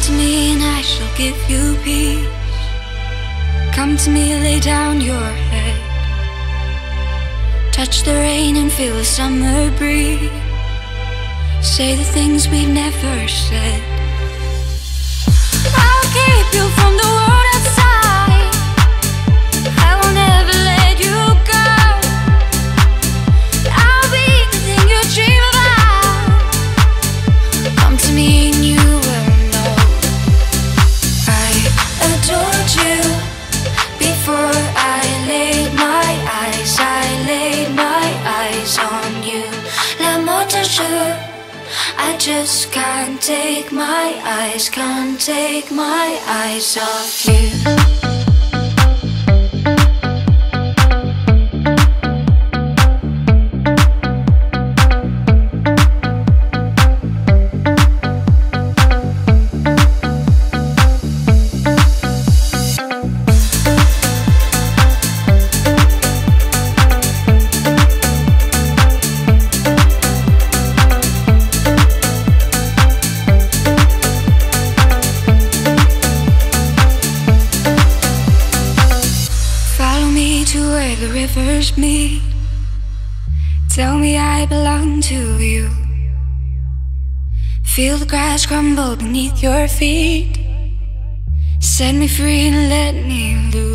Come to me and I shall give you peace. Come to me, lay down your head. Touch the rain and feel the summer breeze. Say the things we've never said. I'll keep you from the just can't take my eyes, can't take my eyes off you. Where the rivers meet. Tell me I belong to you. Feel the grass crumble beneath your feet. Set me free and let me loose.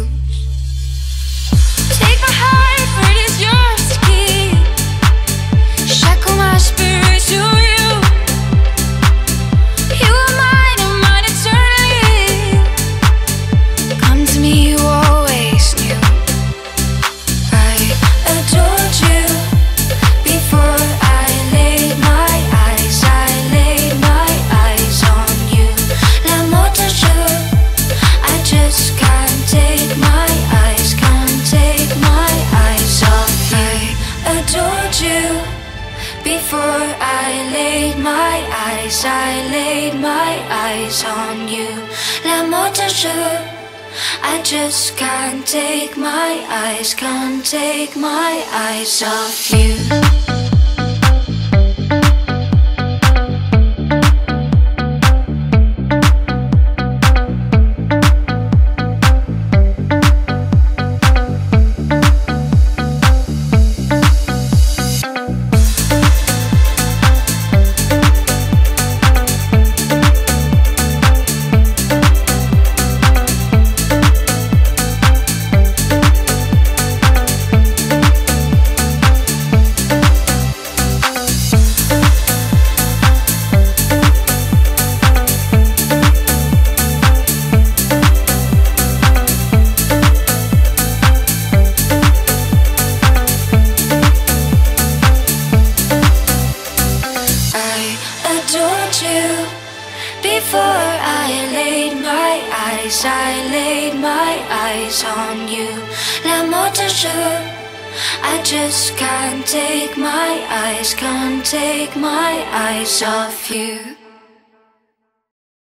My eyes. I laid my eyes on you. L'amour de. I just can't take my eyes, can't take my eyes off you. Eyes. I laid my eyes on you. L'amour de jour. I just can't take my eyes, can't take my eyes off you.